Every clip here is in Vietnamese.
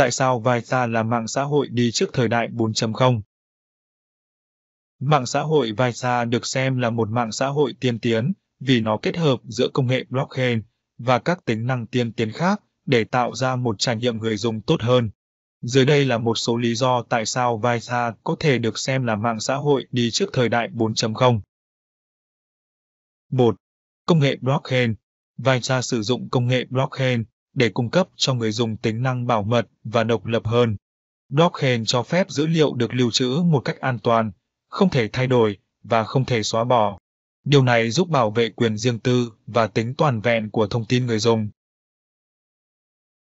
Tại sao Visa là mạng xã hội đi trước thời đại 4.0? Mạng xã hội Visa được xem là một mạng xã hội tiên tiến vì nó kết hợp giữa công nghệ blockchain và các tính năng tiên tiến khác để tạo ra một trải nghiệm người dùng tốt hơn. Dưới đây là một số lý do tại sao Visa có thể được xem là mạng xã hội đi trước thời đại 4.0. 1. Công nghệ blockchain Visa sử dụng công nghệ blockchain để cung cấp cho người dùng tính năng bảo mật và độc lập hơn. Blockchain cho phép dữ liệu được lưu trữ một cách an toàn, không thể thay đổi và không thể xóa bỏ. Điều này giúp bảo vệ quyền riêng tư và tính toàn vẹn của thông tin người dùng.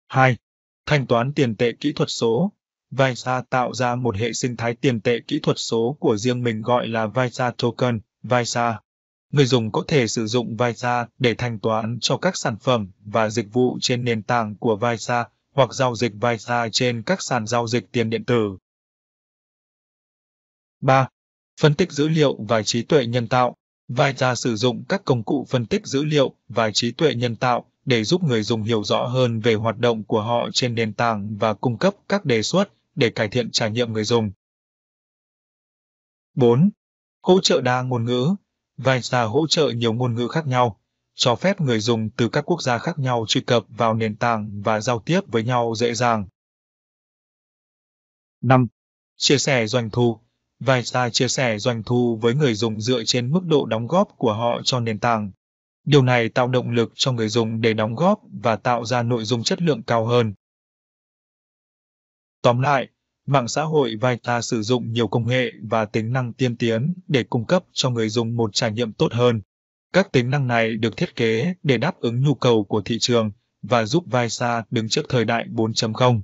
2. Thanh toán tiền tệ kỹ thuật số Visa tạo ra một hệ sinh thái tiền tệ kỹ thuật số của riêng mình gọi là Visa Token, Visa. Người dùng có thể sử dụng Visa để thanh toán cho các sản phẩm và dịch vụ trên nền tảng của Visa hoặc giao dịch Visa trên các sàn giao dịch tiền điện tử. 3. Phân tích dữ liệu và trí tuệ nhân tạo Visa sử dụng các công cụ phân tích dữ liệu và trí tuệ nhân tạo để giúp người dùng hiểu rõ hơn về hoạt động của họ trên nền tảng và cung cấp các đề xuất để cải thiện trải nghiệm người dùng. 4. Hỗ trợ đa ngôn ngữ Visa hỗ trợ nhiều ngôn ngữ khác nhau, cho phép người dùng từ các quốc gia khác nhau truy cập vào nền tảng và giao tiếp với nhau dễ dàng. 5. Chia sẻ doanh thu Visa chia sẻ doanh thu với người dùng dựa trên mức độ đóng góp của họ cho nền tảng. Điều này tạo động lực cho người dùng để đóng góp và tạo ra nội dung chất lượng cao hơn. Tóm lại, mạng xã hội Vita sử dụng nhiều công nghệ và tính năng tiên tiến để cung cấp cho người dùng một trải nghiệm tốt hơn. Các tính năng này được thiết kế để đáp ứng nhu cầu của thị trường và giúp Visa đứng trước thời đại 4.0.